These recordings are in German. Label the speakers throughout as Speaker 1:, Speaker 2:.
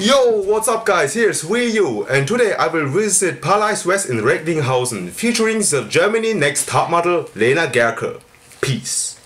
Speaker 1: Yo, what's up guys, here's Wii U and today I will visit Palais West in Recklinghausen featuring the Germany Next Top Model Lena Gerke. Peace.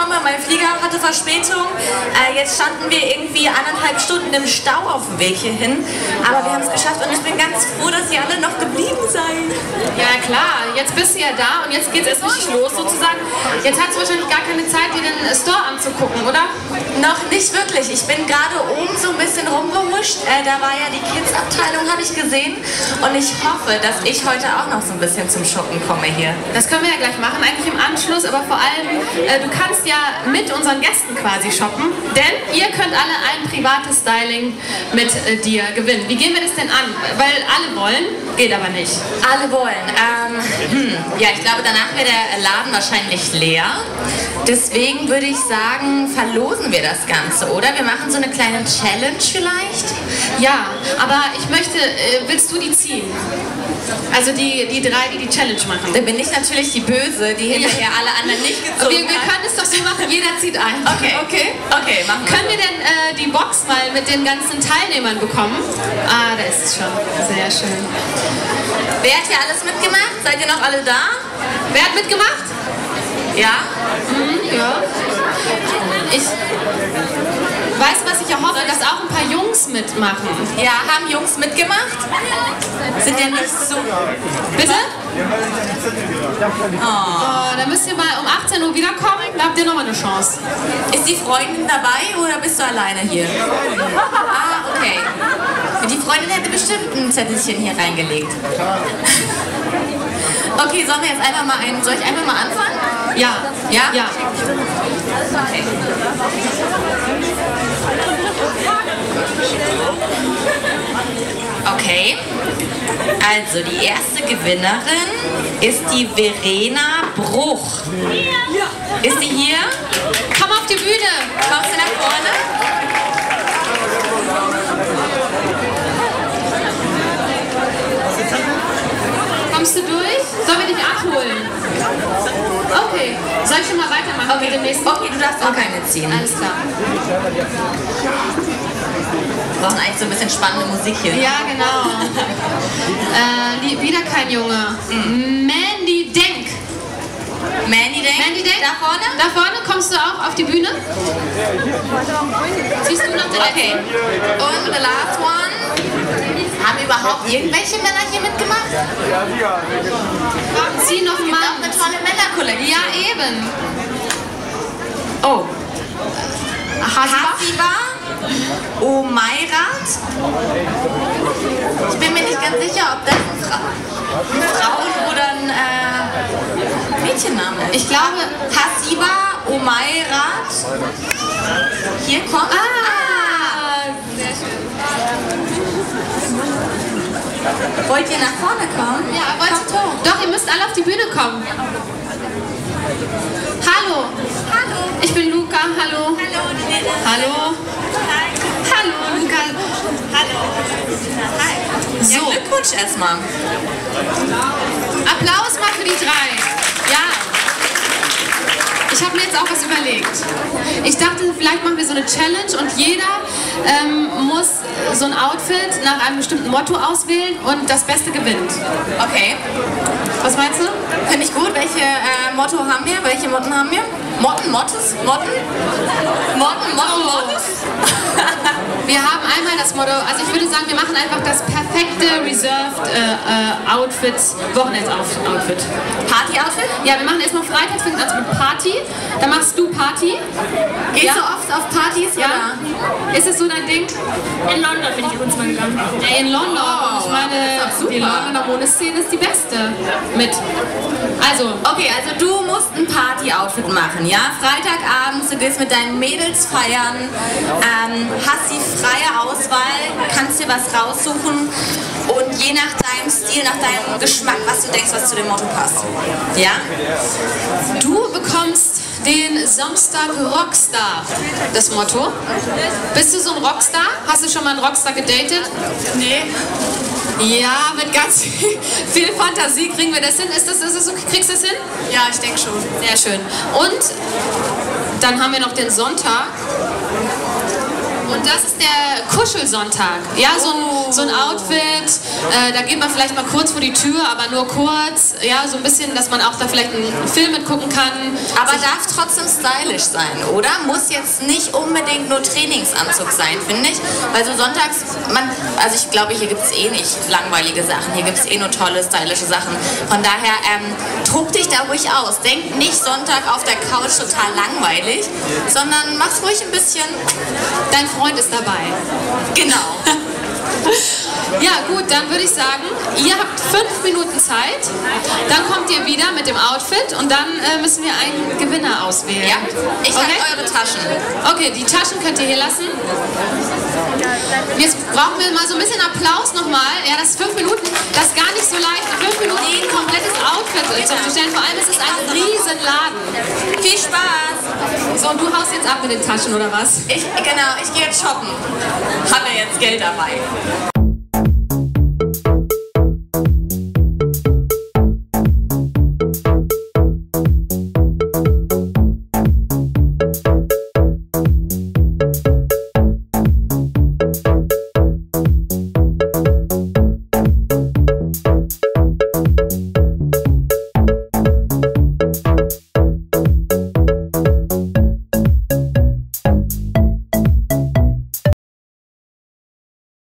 Speaker 2: Ankomme. mein Flieger hatte Verspätung. Äh, jetzt standen wir irgendwie anderthalb Stunden im Stau auf dem Weg hierhin. Aber wir haben es geschafft und ich bin ganz froh, dass ihr alle noch geblieben seid.
Speaker 3: Ja klar, jetzt bist du ja da und jetzt geht es erst richtig los sozusagen. Jetzt hast du wahrscheinlich gar keine Zeit, dir den Store anzugucken, oder?
Speaker 2: Noch nicht wirklich. Ich bin gerade oben so ein bisschen rumgehuscht. Äh, da war ja die Kids-Abteilung, habe ich gesehen. Und ich hoffe, dass ich heute auch noch so ein bisschen zum Shoppen komme hier.
Speaker 3: Das können wir ja gleich machen, eigentlich im Anschluss, aber vor allem, äh, du kannst ja mit unseren Gästen quasi shoppen, denn ihr könnt alle ein privates Styling mit äh, dir gewinnen. Wie gehen wir das denn an? Weil alle wollen, geht aber nicht.
Speaker 2: Alle wollen. Ähm, hm, ja, ich glaube, danach wäre der Laden wahrscheinlich leer. Deswegen würde ich sagen, verlosen wir das Ganze, oder? Wir machen so eine kleine Challenge vielleicht.
Speaker 3: Ja, aber ich möchte, äh, willst du die ziehen? Also die, die drei, die die Challenge machen.
Speaker 2: Da bin ich natürlich die Böse, die hinterher alle anderen nicht gezogen
Speaker 3: Wir, wir können es doch so machen, jeder zieht ein.
Speaker 2: Okay.
Speaker 3: Okay?
Speaker 2: Okay, machen wir
Speaker 3: Können wir denn äh, die Box mal mit den ganzen Teilnehmern bekommen? Ah, da ist es schon. Sehr schön.
Speaker 2: Wer hat hier alles mitgemacht? Seid ihr noch alle da?
Speaker 3: Wer hat mitgemacht?
Speaker 2: Ja?
Speaker 3: Ja. Ich weiß, was ich erhoffe, dass auch ein paar Jungs mitmachen.
Speaker 2: Ja, haben Jungs mitgemacht? Sind ja nicht so...
Speaker 3: Bitte? Oh, dann müsst ihr mal um 18 Uhr wiederkommen, da habt ihr nochmal eine Chance.
Speaker 2: Ist die Freundin dabei oder bist du alleine hier? Ah, okay. Die Freundin hätte bestimmt ein Zettelchen hier reingelegt. Okay, sollen wir jetzt einfach mal einen... Soll ich einfach mal anfangen?
Speaker 3: Ja.
Speaker 2: Ja?
Speaker 3: Ja.
Speaker 2: Okay. Also die erste Gewinnerin ist die Verena Bruch. Ist sie hier?
Speaker 3: Komm auf die Bühne.
Speaker 2: Kommst du nach vorne?
Speaker 3: Kommst du durch? Sollen wir dich abholen? Okay. Soll ich schon mal weitermachen mit dem nächsten?
Speaker 2: Okay, du darfst auch keine ziehen.
Speaker 3: Alles klar.
Speaker 2: Wir brauchen eigentlich so ein bisschen spannende Musik hier.
Speaker 3: Ja, genau. äh, wieder kein Junge. Mandy Denk.
Speaker 2: Mandy Denk?
Speaker 3: Mandy Denk?
Speaker 2: Da vorne?
Speaker 3: Da vorne kommst du auch auf die Bühne? Siehst du noch den
Speaker 2: Okay. Und the last one. Haben überhaupt irgendwelche Männer hier mitgemacht?
Speaker 3: Zieh noch
Speaker 2: Auch
Speaker 3: mal.
Speaker 2: eine tolle Männerkollektion.
Speaker 3: Ja, eben.
Speaker 2: Oh.
Speaker 3: Hasiba?
Speaker 2: Omeirat. Ich bin mir nicht ganz sicher, ob das ein, Fra ein Frauen- oder ein äh, Mädchenname ist.
Speaker 3: Ich glaube,
Speaker 2: Hasiba Omeirat. Hier kommt.
Speaker 3: Ah! Sehr schön.
Speaker 2: Wollt ihr nach vorne kommen?
Speaker 3: Ja, wollt Doch, ihr müsst alle auf die Bühne kommen. Hallo.
Speaker 2: Hallo.
Speaker 3: Ich bin Luca. Hallo.
Speaker 2: Hallo.
Speaker 3: Hallo.
Speaker 2: Hi.
Speaker 3: Hallo, Luca.
Speaker 2: Hallo. Hi.
Speaker 3: So.
Speaker 2: Ja, Glückwunsch erstmal.
Speaker 3: Applaus mal für die drei. Ja. Ich habe mir jetzt auch was überlegt. Ich dachte, vielleicht machen wir so eine Challenge und jeder ähm, muss so ein Outfit nach einem bestimmten Motto auswählen und das Beste gewinnt.
Speaker 2: Okay.
Speaker 3: Was meinst du?
Speaker 2: Finde ich gut. Welche äh, Motto haben wir? Welche Motten haben wir? Motten, Mottes? Motten? Motten, Motten, Mottes?
Speaker 3: Wir haben einmal das Motto, also ich würde sagen, wir machen einfach das perfekte Reserved äh, äh, Outfit, Wochenends-Outfit.
Speaker 2: Party-Outfit?
Speaker 3: Ja, wir machen erstmal Freitag, fängt an mit Party. Dann machst du Party.
Speaker 2: Gehst
Speaker 3: Ja.
Speaker 2: du oft auf Partys?
Speaker 3: Ja? Ist es so dein Ding?
Speaker 4: In London bin ich übrigens mal gegangen.
Speaker 3: Ey, in London.
Speaker 2: Oh,
Speaker 3: ich meine,
Speaker 2: das
Speaker 3: die. Londoner Modeszene ist die beste. Mit. Also,
Speaker 2: Okay, also du musst ein Party-Outfit machen, ja? Freitagabends, du gehst mit deinen Mädels feiern, ähm, hast die freie Auswahl, kannst dir was raussuchen und je nach deinem Stil, nach deinem Geschmack, was du denkst, was zu dem Motto passt. Ja?
Speaker 3: du bekommst den Samstag Rockstar. Das Motto. Bist du so ein Rockstar? Hast du schon mal einen Rockstar gedatet?
Speaker 2: Nee.
Speaker 3: Ja, mit ganz viel Fantasie kriegen wir das hin. Ist das, ist das okay? Kriegst du das hin?
Speaker 2: Ja, ich denke schon.
Speaker 3: Sehr schön. Und dann haben wir noch den Sonntag. Und das ist der Kuschelsonntag. Ja, so ein, so ein Outfit, äh, da geht man vielleicht mal kurz vor die Tür, aber nur kurz. Ja, so ein bisschen, dass man auch da vielleicht einen Film mitgucken kann.
Speaker 2: Aber darf trotzdem stylisch sein, oder? Muss jetzt nicht unbedingt nur Trainingsanzug sein, finde ich. Weil so sonntags, man, also ich glaube, hier gibt es eh nicht langweilige Sachen. Hier gibt es eh nur tolle, stylische Sachen. Von daher, ähm, tob dich da ruhig aus. Denk nicht Sonntag auf der Couch total langweilig, sondern mach's ruhig ein bisschen.
Speaker 3: Dein Freund ist dabei.
Speaker 2: Genau.
Speaker 3: Ja, gut, dann würde ich sagen, ihr habt fünf Minuten Zeit. Dann kommt ihr wieder mit dem Outfit und dann äh, müssen wir einen Gewinner auswählen.
Speaker 2: Ja, ich
Speaker 3: okay?
Speaker 2: eure Taschen.
Speaker 3: Okay, die Taschen könnt ihr hier lassen. Jetzt brauchen wir mal so ein bisschen Applaus nochmal. Ja, das ist fünf Minuten. Das ist gar nicht so leicht, komplettes Outfit zusammenzustellen. Vor allem ist es ein riesen Laden.
Speaker 2: Viel Spaß.
Speaker 3: So, und du haust jetzt ab mit den Taschen, oder was?
Speaker 2: Ich, genau, ich gehe jetzt shoppen. Hab ja jetzt Geld dabei.